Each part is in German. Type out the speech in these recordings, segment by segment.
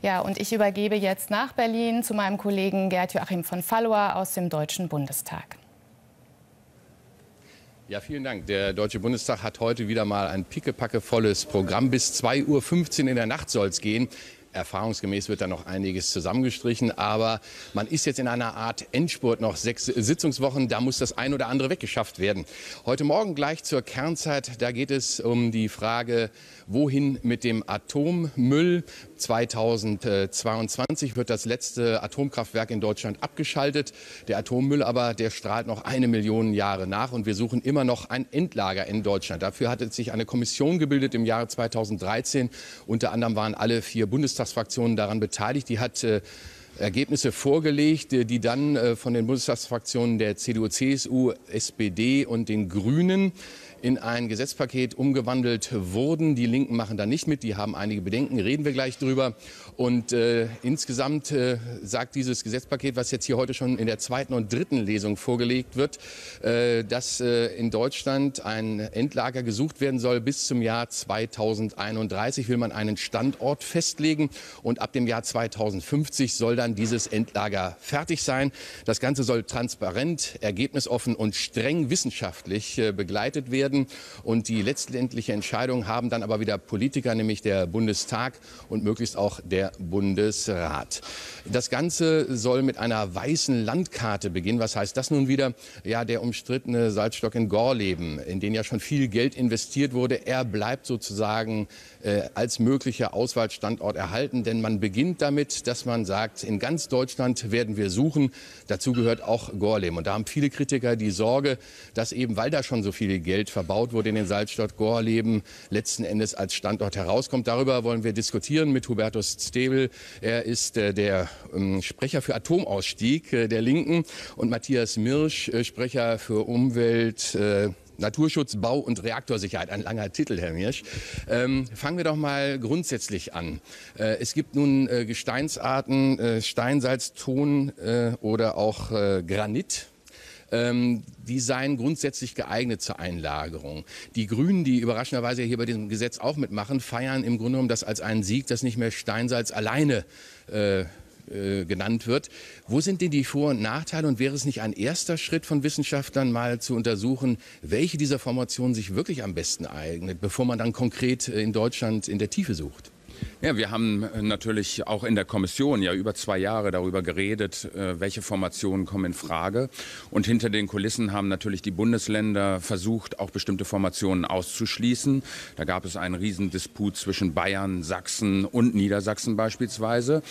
Ja, und ich übergebe jetzt nach Berlin zu meinem Kollegen Gerd Joachim von Fallower aus dem Deutschen Bundestag. Ja, vielen Dank. Der Deutsche Bundestag hat heute wieder mal ein pickepackevolles Programm. Bis 2.15 Uhr in der Nacht soll es gehen. Erfahrungsgemäß wird da noch einiges zusammengestrichen, aber man ist jetzt in einer Art Endspurt noch sechs Sitzungswochen. Da muss das ein oder andere weggeschafft werden. Heute Morgen gleich zur Kernzeit, da geht es um die Frage, wohin mit dem Atommüll. 2022 wird das letzte Atomkraftwerk in Deutschland abgeschaltet. Der Atommüll aber, der strahlt noch eine Million Jahre nach und wir suchen immer noch ein Endlager in Deutschland. Dafür hat sich eine Kommission gebildet im Jahre 2013. Unter anderem waren alle vier Bundestagsfraktionen daran beteiligt. Die hat äh, Ergebnisse vorgelegt, äh, die dann äh, von den Bundestagsfraktionen der CDU, CSU, SPD und den Grünen in ein Gesetzpaket umgewandelt wurden. Die Linken machen da nicht mit, die haben einige Bedenken, reden wir gleich drüber. Und äh, insgesamt äh, sagt dieses Gesetzpaket, was jetzt hier heute schon in der zweiten und dritten Lesung vorgelegt wird, äh, dass äh, in Deutschland ein Endlager gesucht werden soll. Bis zum Jahr 2031 will man einen Standort festlegen und ab dem Jahr 2050 soll dann dieses Endlager fertig sein. Das Ganze soll transparent, ergebnisoffen und streng wissenschaftlich äh, begleitet werden werden. Und die letztendliche Entscheidung haben dann aber wieder Politiker, nämlich der Bundestag und möglichst auch der Bundesrat. Das Ganze soll mit einer weißen Landkarte beginnen. Was heißt das nun wieder? Ja, der umstrittene Salzstock in Gorleben, in den ja schon viel Geld investiert wurde, er bleibt sozusagen äh, als möglicher Auswahlstandort erhalten. Denn man beginnt damit, dass man sagt, in ganz Deutschland werden wir suchen. Dazu gehört auch Gorleben. Und da haben viele Kritiker die Sorge, dass eben, weil da schon so viel Geld verbaut wurde in den Salzstadt Gorleben, letzten Endes als Standort herauskommt. Darüber wollen wir diskutieren mit Hubertus Stebel. Er ist äh, der ähm, Sprecher für Atomausstieg äh, der Linken und Matthias Mirsch, äh, Sprecher für Umwelt, äh, Naturschutz, Bau und Reaktorsicherheit. Ein langer Titel, Herr Mirsch. Ähm, fangen wir doch mal grundsätzlich an. Äh, es gibt nun äh, Gesteinsarten, äh, Steinsalz, Ton oder auch Granit ähm, die seien grundsätzlich geeignet zur Einlagerung. Die Grünen, die überraschenderweise hier bei diesem Gesetz auch mitmachen, feiern im Grunde genommen das als einen Sieg, dass nicht mehr Steinsalz alleine äh, äh, genannt wird. Wo sind denn die Vor- und Nachteile und wäre es nicht ein erster Schritt von Wissenschaftlern mal zu untersuchen, welche dieser Formationen sich wirklich am besten eignet, bevor man dann konkret äh, in Deutschland in der Tiefe sucht? Ja, wir haben natürlich auch in der Kommission ja über zwei Jahre darüber geredet, äh, welche Formationen kommen in Frage. Und hinter den Kulissen haben natürlich die Bundesländer versucht, auch bestimmte Formationen auszuschließen. Da gab es einen Riesendisput zwischen Bayern, Sachsen und Niedersachsen beispielsweise.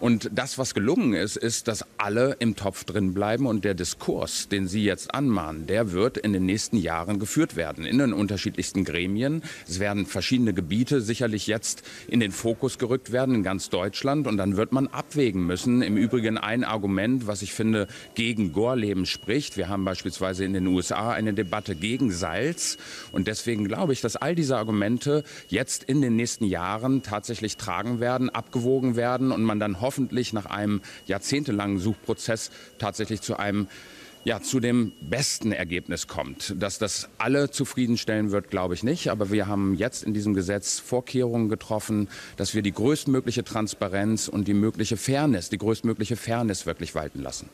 Und das, was gelungen ist, ist, dass alle im Topf drin bleiben und der Diskurs, den Sie jetzt anmahnen, der wird in den nächsten Jahren geführt werden in den unterschiedlichsten Gremien. Es werden verschiedene Gebiete sicherlich jetzt in den Fokus gerückt werden in ganz Deutschland. Und dann wird man abwägen müssen. Im Übrigen ein Argument, was ich finde, gegen Gorleben spricht. Wir haben beispielsweise in den USA eine Debatte gegen Salz. Und deswegen glaube ich, dass all diese Argumente jetzt in den nächsten Jahren tatsächlich tragen werden, abgewogen werden und man dann hoffentlich nach einem jahrzehntelangen Suchprozess tatsächlich zu einem ja, zu dem besten Ergebnis kommt. Dass das alle zufriedenstellen wird, glaube ich nicht. Aber wir haben jetzt in diesem Gesetz Vorkehrungen getroffen, dass wir die größtmögliche Transparenz und die mögliche Fairness, die größtmögliche Fairness wirklich walten lassen.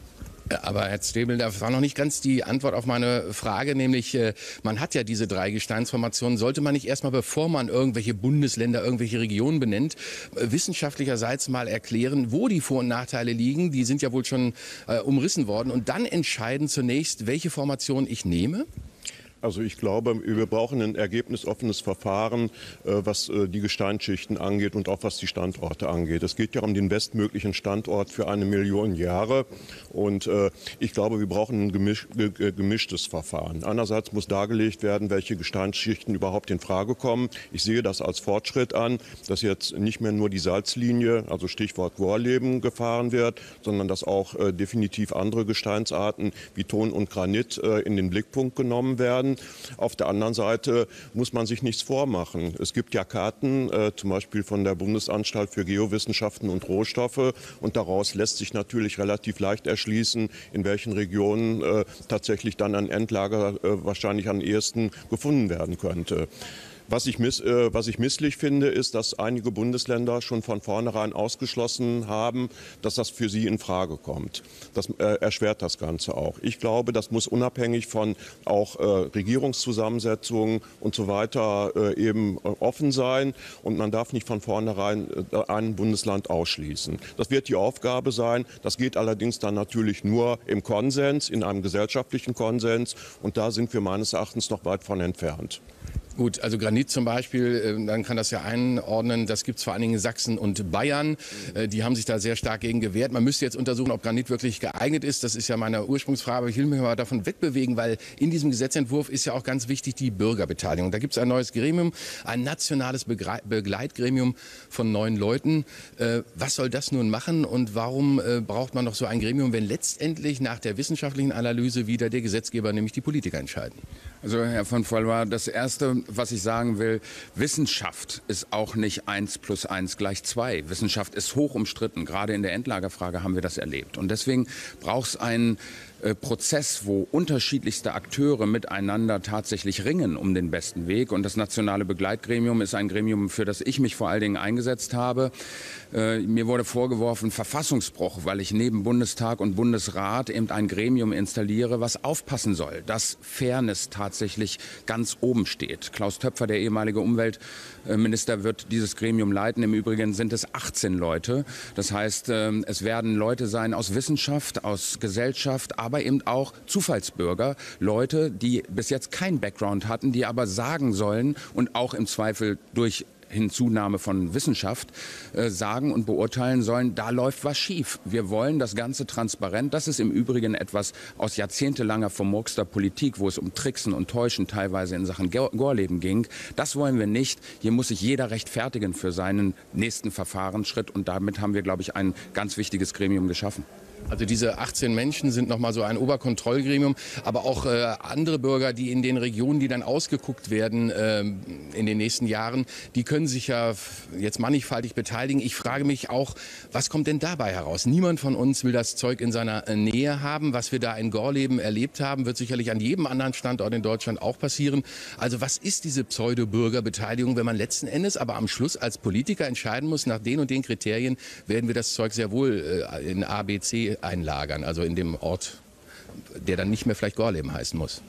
Aber Herr Stebel, das war noch nicht ganz die Antwort auf meine Frage, nämlich äh, man hat ja diese drei Gesteinsformationen. Sollte man nicht erstmal, bevor man irgendwelche Bundesländer, irgendwelche Regionen benennt, äh, wissenschaftlicherseits mal erklären, wo die Vor- und Nachteile liegen? Die sind ja wohl schon äh, umrissen worden. Und dann entscheiden zunächst, welche Formation ich nehme? Also ich glaube, wir brauchen ein ergebnisoffenes Verfahren, äh, was äh, die Gesteinsschichten angeht und auch was die Standorte angeht. Es geht ja um den bestmöglichen Standort für eine Million Jahre. Und äh, ich glaube, wir brauchen ein gemisch, gemischtes Verfahren. Einerseits muss dargelegt werden, welche Gesteinsschichten überhaupt in Frage kommen. Ich sehe das als Fortschritt an, dass jetzt nicht mehr nur die Salzlinie, also Stichwort Gorleben, gefahren wird, sondern dass auch definitiv andere Gesteinsarten wie Ton und Granit in den Blickpunkt genommen werden. Auf der anderen Seite muss man sich nichts vormachen. Es gibt ja Karten, äh, zum Beispiel von der Bundesanstalt für Geowissenschaften und Rohstoffe. Und daraus lässt sich natürlich relativ leicht erschließen, in welchen Regionen äh, tatsächlich dann ein Endlager äh, wahrscheinlich am ehesten gefunden werden könnte. Was ich, miss, äh, was ich misslich finde, ist, dass einige Bundesländer schon von vornherein ausgeschlossen haben, dass das für sie in Frage kommt. Das äh, erschwert das Ganze auch. Ich glaube, das muss unabhängig von auch äh, Regierungszusammensetzungen und so weiter äh, eben äh, offen sein. Und man darf nicht von vornherein äh, ein Bundesland ausschließen. Das wird die Aufgabe sein. Das geht allerdings dann natürlich nur im Konsens, in einem gesellschaftlichen Konsens. Und da sind wir meines Erachtens noch weit von entfernt. Gut, also Granit zum Beispiel, äh, dann kann das ja einordnen, das gibt es vor allen Dingen in Sachsen und Bayern. Äh, die haben sich da sehr stark gegen gewehrt. Man müsste jetzt untersuchen, ob Granit wirklich geeignet ist. Das ist ja meine Ursprungsfrage. Ich will mich mal davon wegbewegen, weil in diesem Gesetzentwurf ist ja auch ganz wichtig die Bürgerbeteiligung. Da gibt es ein neues Gremium, ein nationales Begleitgremium von neun Leuten. Äh, was soll das nun machen und warum braucht man noch so ein Gremium, wenn letztendlich nach der wissenschaftlichen Analyse wieder der Gesetzgeber, nämlich die Politiker entscheiden? Also Herr von Vollmer, das Erste, was ich sagen will, Wissenschaft ist auch nicht eins plus eins gleich zwei. Wissenschaft ist hoch umstritten. Gerade in der Endlagerfrage haben wir das erlebt. Und deswegen braucht es einen äh, Prozess, wo unterschiedlichste Akteure miteinander tatsächlich ringen um den besten Weg. Und das nationale Begleitgremium ist ein Gremium, für das ich mich vor allen Dingen eingesetzt habe. Äh, mir wurde vorgeworfen Verfassungsbruch, weil ich neben Bundestag und Bundesrat eben ein Gremium installiere, was aufpassen soll, dass Fairness tatsächlich ganz oben steht. Klaus Töpfer, der ehemalige Umweltminister, wird dieses Gremium leiten. Im Übrigen sind es 18 Leute. Das heißt, ähm, es werden Leute sein aus Wissenschaft, aus Gesellschaft, aber aber eben auch Zufallsbürger, Leute, die bis jetzt kein Background hatten, die aber sagen sollen und auch im Zweifel durch Hinzunahme von Wissenschaft äh, sagen und beurteilen sollen, da läuft was schief. Wir wollen das Ganze transparent. Das ist im Übrigen etwas aus jahrzehntelanger vermurkster Politik, wo es um Tricksen und Täuschen teilweise in Sachen Gorleben ging. Das wollen wir nicht. Hier muss sich jeder rechtfertigen für seinen nächsten Verfahrensschritt. Und damit haben wir, glaube ich, ein ganz wichtiges Gremium geschaffen. Also diese 18 Menschen sind nochmal so ein Oberkontrollgremium, aber auch äh, andere Bürger, die in den Regionen, die dann ausgeguckt werden äh, in den nächsten Jahren, die können sich ja jetzt mannigfaltig beteiligen. Ich frage mich auch, was kommt denn dabei heraus? Niemand von uns will das Zeug in seiner äh, Nähe haben. Was wir da in Gorleben erlebt haben, wird sicherlich an jedem anderen Standort in Deutschland auch passieren. Also was ist diese Pseudo-Bürgerbeteiligung, wenn man letzten Endes aber am Schluss als Politiker entscheiden muss, nach den und den Kriterien werden wir das Zeug sehr wohl äh, in A, B, C einlagern, also in dem Ort, der dann nicht mehr vielleicht Gorleben heißen muss.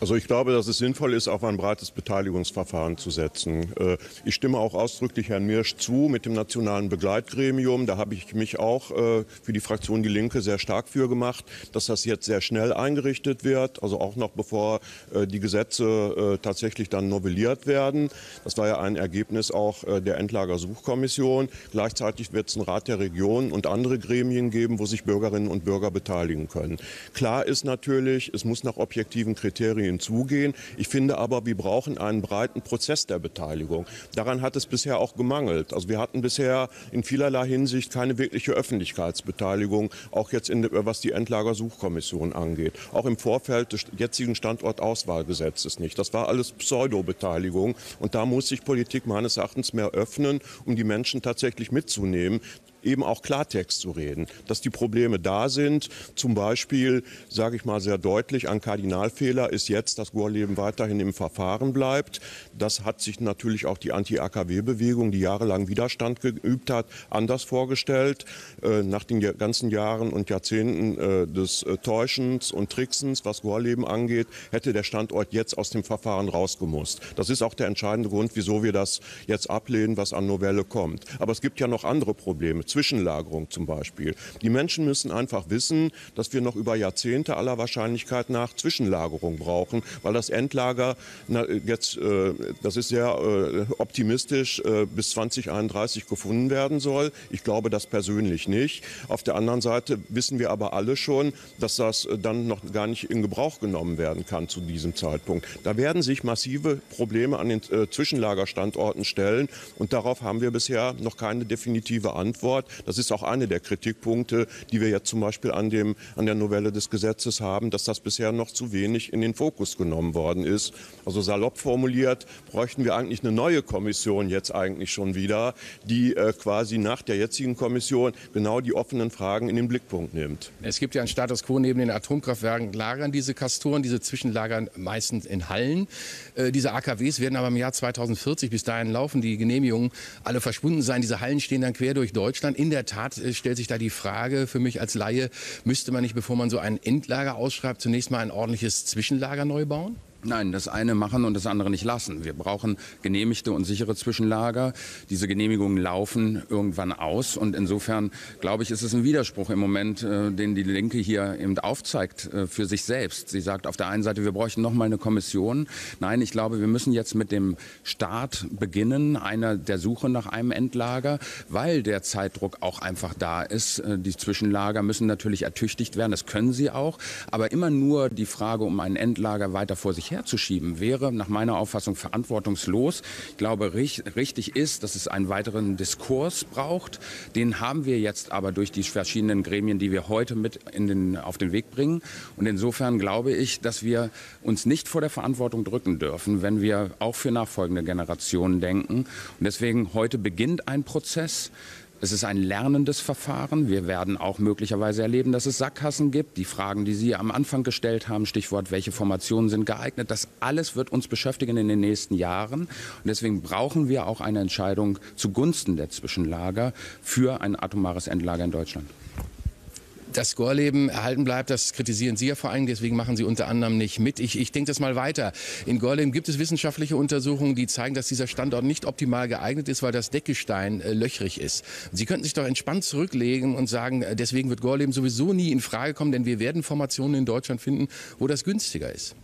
Also ich glaube, dass es sinnvoll ist, auf ein breites Beteiligungsverfahren zu setzen. Äh, ich stimme auch ausdrücklich Herrn Mirsch zu mit dem nationalen Begleitgremium. Da habe ich mich auch äh, für die Fraktion Die Linke sehr stark für gemacht, dass das jetzt sehr schnell eingerichtet wird, also auch noch bevor äh, die Gesetze tatsächlich dann novelliert werden. Das war ja ein Ergebnis auch der Endlagersuchkommission. Gleichzeitig wird es einen Rat der Region und andere Gremien geben, wo sich Bürgerinnen und Bürger beteiligen können. Klar ist natürlich, es muss nach objektiven Kriterien hinzugehen. Ich finde aber, wir brauchen einen breiten Prozess der Beteiligung. Daran hat es bisher auch gemangelt. Also wir hatten bisher in vielerlei Hinsicht keine wirkliche Öffentlichkeitsbeteiligung, auch jetzt in, was die Endlagersuchkommission angeht. Auch im Vorfeld des jetzigen Standortauswahlgesetzes nicht. Das war alles Pseudo-Beteiligung. Und da muss sich Politik meines Erachtens mehr öffnen, um die Menschen tatsächlich mitzunehmen eben auch Klartext zu reden, dass die Probleme da sind. Zum Beispiel, sage ich mal sehr deutlich, ein Kardinalfehler ist jetzt, dass Gorleben weiterhin im Verfahren bleibt. Das hat sich natürlich auch die Anti-AKW-Bewegung, die jahrelang Widerstand geübt hat, anders vorgestellt. Äh, nach den ganzen Jahren und Jahrzehnten äh, des äh, Täuschens und Tricksens, was Gorleben angeht, hätte der Standort jetzt aus dem Verfahren rausgemusst. Das ist auch der entscheidende Grund, wieso wir das jetzt ablehnen, was an Novelle kommt. Aber es gibt ja noch andere Probleme. Zwischenlagerung zum Beispiel. Die Menschen müssen einfach wissen, dass wir noch über Jahrzehnte aller Wahrscheinlichkeit nach Zwischenlagerung brauchen, weil das Endlager na, jetzt, äh, das ist sehr äh, optimistisch, äh, bis 2031 gefunden werden soll. Ich glaube das persönlich nicht. Auf der anderen Seite wissen wir aber alle schon, dass das äh, dann noch gar nicht in Gebrauch genommen werden kann zu diesem Zeitpunkt. Da werden sich massive Probleme an den äh, Zwischenlagerstandorten stellen und darauf haben wir bisher noch keine definitive Antwort. Standort. Das ist auch einer der Kritikpunkte, die wir jetzt zum Beispiel an, dem, an der Novelle des Gesetzes haben, dass das bisher noch zu wenig in den Fokus genommen worden ist. Also salopp formuliert bräuchten wir eigentlich eine neue Kommission jetzt eigentlich schon wieder, die äh, quasi nach der jetzigen Kommission genau die offenen Fragen in den Blickpunkt nimmt. Es gibt ja einen Status quo neben den Atomkraftwerken, lagern diese Kastoren, diese Zwischenlagern meistens in Hallen. Äh, diese AKWs werden aber im Jahr 2040, bis dahin laufen die Genehmigungen, alle verschwunden sein. Diese Hallen stehen dann quer durch Deutschland. In der Tat äh, stellt sich da die Frage für mich als Laie, müsste man nicht, bevor man so ein Endlager ausschreibt, zunächst mal ein ordentliches Zwischenlager neu bauen? Nein, das eine machen und das andere nicht lassen. Wir brauchen genehmigte und sichere Zwischenlager. Diese Genehmigungen laufen irgendwann aus und insofern glaube ich, ist es ein Widerspruch im Moment, äh, den die Linke hier eben aufzeigt äh, für sich selbst. Sie sagt auf der einen Seite, wir bräuchten noch mal eine Kommission. Nein, ich glaube, wir müssen jetzt mit dem Start beginnen, einer der Suche nach einem Endlager, weil der Zeitdruck auch einfach da ist. Äh, die Zwischenlager müssen natürlich ertüchtigt werden, das können sie auch, aber immer nur die Frage um ein Endlager weiter vor sich herzuschieben, wäre nach meiner Auffassung verantwortungslos. Ich glaube, richtig ist, dass es einen weiteren Diskurs braucht. Den haben wir jetzt aber durch die verschiedenen Gremien, die wir heute mit in den, auf den Weg bringen. Und insofern glaube ich, dass wir uns nicht vor der Verantwortung drücken dürfen, wenn wir auch für nachfolgende Generationen denken. Und deswegen heute beginnt ein Prozess. Es ist ein lernendes Verfahren. Wir werden auch möglicherweise erleben, dass es Sackgassen gibt. Die Fragen, die Sie am Anfang gestellt haben, Stichwort, welche Formationen sind geeignet, das alles wird uns beschäftigen in den nächsten Jahren. Und deswegen brauchen wir auch eine Entscheidung zugunsten der Zwischenlager für ein atomares Endlager in Deutschland das Gorleben erhalten bleibt, das kritisieren Sie ja vor allem, deswegen machen Sie unter anderem nicht mit. Ich, ich denke das mal weiter. In Gorleben gibt es wissenschaftliche Untersuchungen, die zeigen, dass dieser Standort nicht optimal geeignet ist, weil das Deckgestein äh, löchrig ist. Sie könnten sich doch entspannt zurücklegen und sagen, äh, deswegen wird Gorleben sowieso nie in Frage kommen, denn wir werden Formationen in Deutschland finden, wo das günstiger ist.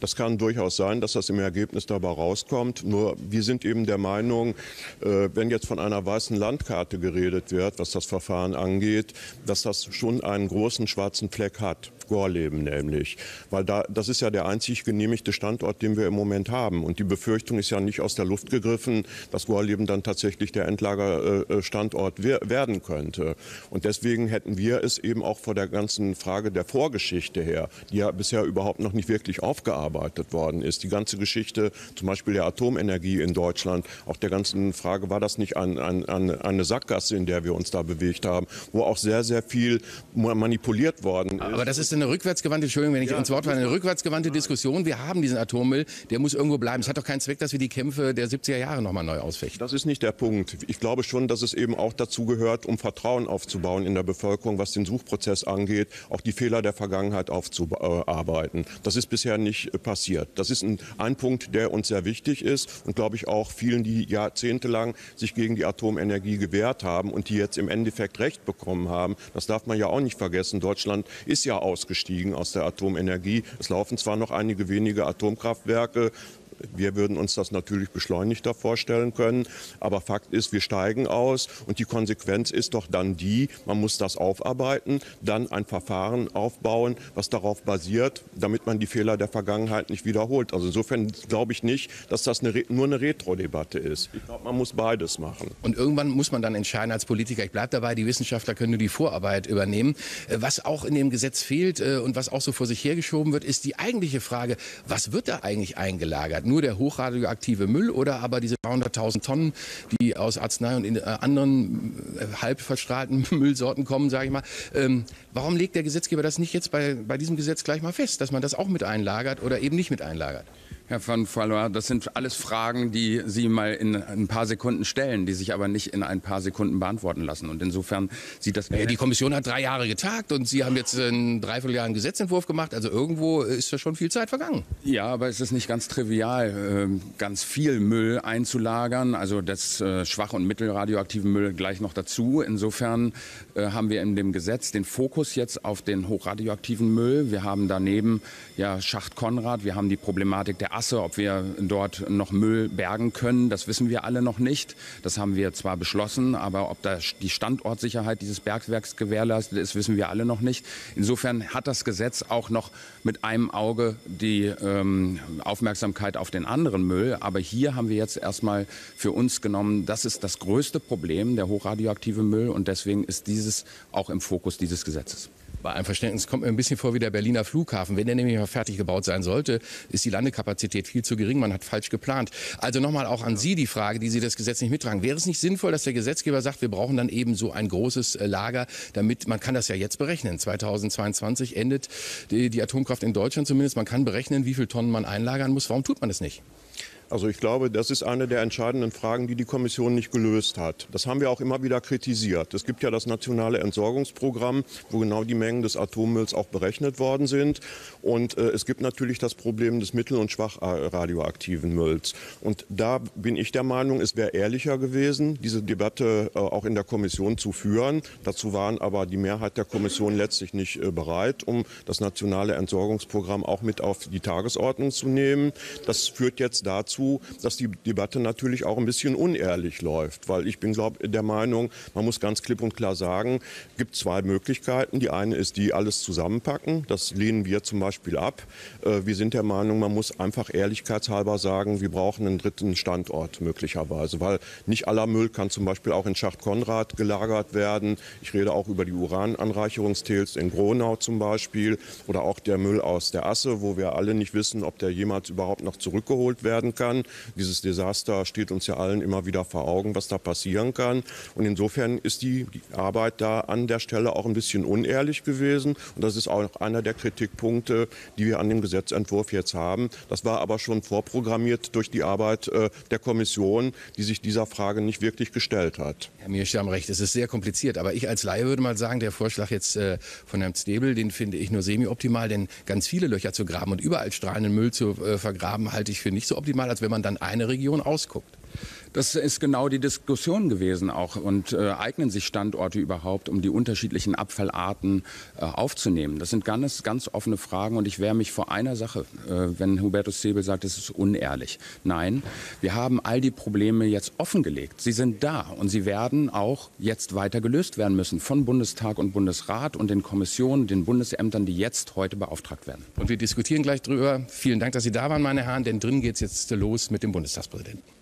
Das kann durchaus sein, dass das im Ergebnis dabei rauskommt. Nur wir sind eben der Meinung, äh, wenn jetzt von einer weißen Landkarte geredet wird, was das Verfahren angeht, dass das schon einen großen schwarzen Fleck hat. Gorleben nämlich. Weil da, das ist ja der einzig genehmigte Standort, den wir im Moment haben. Und die Befürchtung ist ja nicht aus der Luft gegriffen, dass Gorleben dann tatsächlich der Endlagerstandort werden könnte. Und deswegen hätten wir es eben auch vor der ganzen Frage der Vorgeschichte her, die ja bisher überhaupt noch nicht wirklich aufgearbeitet worden ist. Die ganze Geschichte zum Beispiel der Atomenergie in Deutschland, auch der ganzen Frage, war das nicht ein, ein, ein, eine Sackgasse, in der wir uns da bewegt haben, wo auch sehr, sehr viel manipuliert worden ist. Aber das ist eine rückwärtsgewandte, Entschuldigung, wenn ich ja, ins Wort falle, eine rückwärtsgewandte Diskussion. Wir haben diesen Atommüll, der muss irgendwo bleiben. Es hat doch keinen Zweck, dass wir die Kämpfe der 70er Jahre nochmal neu ausfechten. Das ist nicht der Punkt. Ich glaube schon, dass es eben auch dazu gehört, um Vertrauen aufzubauen in der Bevölkerung, was den Suchprozess angeht, auch die Fehler der Vergangenheit aufzuarbeiten. Das ist bisher nicht äh, passiert. Das ist ein, ein Punkt, der uns sehr wichtig ist und glaube ich auch vielen, die jahrzehntelang sich gegen die Atomenergie gewehrt haben und die jetzt im Endeffekt Recht bekommen haben. Das darf man ja auch nicht vergessen. Deutschland ist ja ausgestiegen aus der Atomenergie. Es laufen zwar noch einige wenige Atomkraftwerke, wir würden uns das natürlich beschleunigter vorstellen können. Aber Fakt ist, wir steigen aus und die Konsequenz ist doch dann die, man muss das aufarbeiten, dann ein Verfahren aufbauen, was darauf basiert, damit man die Fehler der Vergangenheit nicht wiederholt. Also insofern glaube ich nicht, dass das eine, nur eine Retro-Debatte ist. Ich glaube, man muss beides machen. Und irgendwann muss man dann entscheiden als Politiker, ich bleibe dabei, die Wissenschaftler können nur die Vorarbeit übernehmen. Äh, was auch in dem Gesetz fehlt äh, und was auch so vor sich hergeschoben wird, ist die eigentliche Frage, was wird da eigentlich eingelagert? Nur der hochradioaktive Müll oder aber diese 300.000 Tonnen, die aus Arznei und äh, anderen äh, halb verstrahlten Müllsorten kommen, sage ich mal. Ähm, warum legt der Gesetzgeber das nicht jetzt bei, bei diesem Gesetz gleich mal fest, dass man das auch mit einlagert oder eben nicht mit einlagert? Herr van Valois, das sind alles Fragen, die Sie mal in ein paar Sekunden stellen, die sich aber nicht in ein paar Sekunden beantworten lassen. Und insofern sieht das. Ja, die Kommission hat drei Jahre getagt und Sie haben jetzt ein Dreivierteljahr einen Gesetzentwurf gemacht. Also irgendwo ist da schon viel Zeit vergangen. Ja, aber es ist nicht ganz trivial, ähm, ganz viel Müll einzulagern. Also das äh, schwach- und mittelradioaktive Müll gleich noch dazu. Insofern äh, haben wir in dem Gesetz den Fokus jetzt auf den hochradioaktiven Müll. Wir haben daneben ja Schacht Konrad. Wir haben die Problematik der Asse, ob wir dort noch Müll bergen können, das wissen wir alle noch nicht. Das haben wir zwar beschlossen, aber ob da die Standortsicherheit dieses Bergwerks gewährleistet ist, wissen wir alle noch nicht. Insofern hat das Gesetz auch noch mit einem Auge die ähm, Aufmerksamkeit auf den anderen Müll. Aber hier haben wir jetzt erstmal für uns genommen, das ist das größte Problem, der hochradioaktive Müll. Und deswegen ist dieses auch im Fokus dieses Gesetzes. Bei einem Verständnis kommt mir ein bisschen vor wie der Berliner Flughafen. Wenn der nämlich mal fertig gebaut sein sollte, ist die Landekapazität viel zu gering. Man hat falsch geplant. Also nochmal auch an Sie die Frage, die Sie das Gesetz nicht mittragen. Wäre es nicht sinnvoll, dass der Gesetzgeber sagt, wir brauchen dann eben so ein großes äh, Lager, damit man kann das ja jetzt berechnen. 2022 endet die, die Atomkraft in Deutschland zumindest. Man kann berechnen, wie viele Tonnen man einlagern muss. Warum tut man das nicht? Also ich glaube, das ist eine der entscheidenden Fragen, die die Kommission nicht gelöst hat. Das haben wir auch immer wieder kritisiert. Es gibt ja das nationale Entsorgungsprogramm, wo genau die Mengen des Atommülls auch berechnet worden sind. Und äh, es gibt natürlich das Problem des mittel- und schwach radioaktiven Mülls. Und da bin ich der Meinung, es wäre ehrlicher gewesen, diese Debatte äh, auch in der Kommission zu führen. Dazu waren aber die Mehrheit der Kommission letztlich nicht äh, bereit, um das nationale Entsorgungsprogramm auch mit auf die Tagesordnung zu nehmen. Das führt jetzt dazu, dass die Debatte natürlich auch ein bisschen unehrlich läuft. Weil ich bin glaub, der Meinung, man muss ganz klipp und klar sagen, es gibt zwei Möglichkeiten. Die eine ist die alles zusammenpacken. Das lehnen wir zum Beispiel ab. Äh, wir sind der Meinung, man muss einfach ehrlichkeitshalber sagen, wir brauchen einen dritten Standort möglicherweise. Weil nicht aller Müll kann zum Beispiel auch in Schacht Konrad gelagert werden. Ich rede auch über die Urananreicherungstils in Gronau zum Beispiel. Oder auch der Müll aus der Asse, wo wir alle nicht wissen, ob der jemals überhaupt noch zurückgeholt werden kann kann. Dieses Desaster steht uns ja allen immer wieder vor Augen, was da passieren kann. Und insofern ist die, Arbeit da an der Stelle auch ein bisschen unehrlich gewesen. Und das ist auch einer der Kritikpunkte, die wir an dem Gesetzentwurf jetzt haben. Das war aber schon vorprogrammiert durch die Arbeit äh, der Kommission, die sich dieser Frage nicht wirklich gestellt hat. Herr Miersch, haben recht, es ist sehr kompliziert. Aber ich als Laie würde mal sagen, der Vorschlag jetzt äh, von Herrn Stebel, den finde ich nur semi-optimal. Denn ganz viele Löcher zu graben und überall strahlenden Müll zu äh, vergraben, halte ich für nicht so optimal, als wenn man dann eine Region ausguckt. Das ist genau die Diskussion gewesen auch. Und äh, eignen sich Standorte überhaupt, um die unterschiedlichen Abfallarten äh, aufzunehmen? Das sind ganz, ganz offene Fragen. Und ich wehre mich vor einer Sache, äh, wenn Hubertus Sebel sagt, es ist unehrlich. Nein, wir haben all die Probleme jetzt offengelegt. Sie sind da und sie werden auch jetzt weiter gelöst werden müssen von Bundestag und Bundesrat und den Kommissionen, den Bundesämtern, die jetzt heute beauftragt werden. Und wir diskutieren gleich drüber. Vielen Dank, dass Sie da waren, meine Herren, denn drin geht es jetzt los mit dem Bundestagspräsidenten.